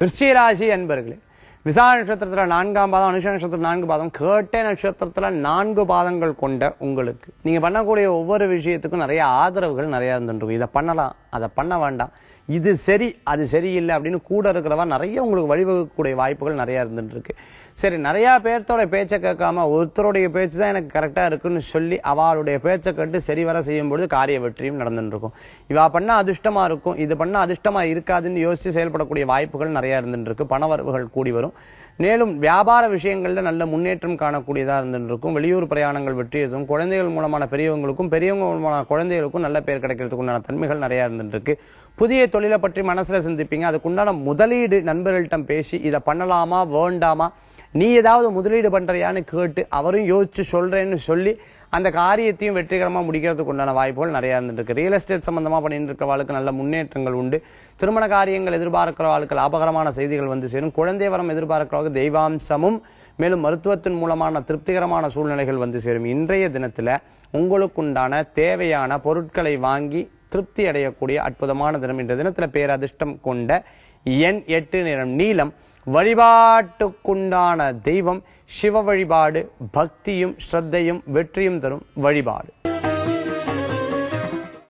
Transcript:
விருச்சிகராசி அன்பர்களே விசா நட்சத்திரத்தில் நான்காம் பாதம் அனுஷ நட்சத்திரம் நான்கு பாதம் கேட்டை நட்சத்திரத்தில் நான்கு பாதங்கள் கொண்ட உங்களுக்கு. நீங்கள் பண்ணக்கூடிய ஒவ்வொரு விஷயத்துக்கும் நிறைய ஆதரவுகள் நிறையா இருந்துருக்கும் இதை பண்ணலாம். அதை பண்ண வேண்டாம். இது சரி அது சரியில்லை அப்படின்னு கூட இருக்கிறவா நிறைய உங்களுக்கு வழிவகுக்கக்கூடிய வாய்ப்புகள் நிறையா இருந்துருக்கு சரி நிறையா பேர்த்தோட பேச்சை கேட்காம ஒருத்தருடைய பேச்சு தான் எனக்கு கரெக்டாக இருக்குன்னு சொல்லி அவளுடைய பேச்சை கேட்டு சரி வர செய்யும் பொழுது காரிய வெற்றியும் நடந்துருக்கும் இவா பண்ணா அதிர்ஷ்டமாக இருக்கும் இது பண்ணா அதிர்ஷ்டமாக இருக்காதுன்னு யோசித்து செயல்படக்கூடிய வாய்ப்புகள் நிறையா இருந்துருக்கு பணவரவுகள் கூடி வரும். மேலும் வியாபார விஷயங்களில் நல்ல முன்னேற்றம் காணக்கூடியதாக இருந்துருக்கும் வெளியூர் பிரயாணங்கள் வெற்றி எதுவும் குழந்தைகள் மூலமான பெரியவங்களுக்கும் பெரியவங்க மூலமான குழந்தைகளுக்கும் நல்ல பேர் கிடைக்கிறதுக்கு உண்டான தன்மைகள் நிறைய இருந்து வந்துட்டுருக்கு புதிய தொழிலை பற்றி மனசுல சிந்திப்பீங்க. அதுக்குண்டான முதலீடு நண்பர்கள்ட்ட பேசி இதை பண்ணலாமா வேண்டாமா? நீ ஏதாவது முதலீடு பண்றியான்னு கேட்டு அவரும் யோசிச்சு சொல்றேன்னு சொல்லி அந்த காரியத்தையும் வெற்றிகரமாக முடிக்கிறதுக்கு உண்டான வாய்ப்புகள் நிறையா இருந்துருக்கு. ரியல் எஸ்டேட் சம்மந்தமாக பண்ணிட்டு இருக்கிறவாளுக்கு நல்ல முன்னேற்றங்கள் உண்டு. திருமண காரியங்கள் எதிர்பார்க்கிறவாளுக்கு லாபகரமான செய்திகள் வந்து சேரும். குழந்தை வரம் எதிர்பார்க்கிறவங்க தெய்வாம்சமும் மேலும் மருத்துவத்தின் மூலமான திருப்திகரமான சூழ்நிலைகள் வந்து சேரும். இன்றைய தினத்துல உங்களுக்குண்டான தேவையான பொருட்களை வாங்கி திருப்தி அடையக்கூடிய அற்புதமான தினம். இன்றைய தினத்தில் பேரதிர்ஷ்டம் கொண்ட எண் எட்டு நிறம் நீளம் வழிபாட்டுக்குண்டான தெய்வம் சிவ வழிபாடு பக்தியும் ஸ்ரத்தையும் வெற்றியும் தரும் வழிபாடு.